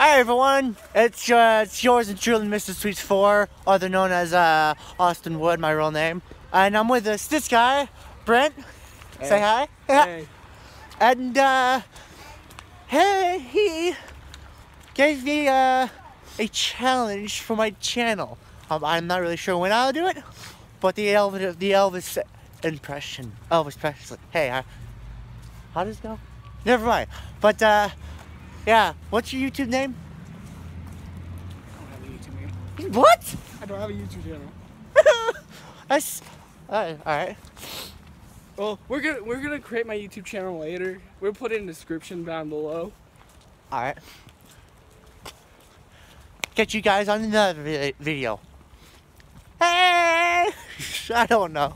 Hi everyone, it's, uh, it's yours and truly Mr. Sweets 4, other known as uh, Austin Wood, my real name. And I'm with this, this guy, Brent. Hey. Say hi. Hey. And uh, hey, he gave me uh, a challenge for my channel. Um, I'm not really sure when I'll do it, but the Elvis, the Elvis impression, Elvis Presley. Hey, uh, how does it go? Never mind. But uh, yeah, what's your YouTube name? I don't have a YouTube name. What? I don't have a YouTube channel. That's all right. Well, we're gonna we're gonna create my YouTube channel later. We'll put it in the description down below. All right. Catch you guys on another vi- video. Hey! I don't know.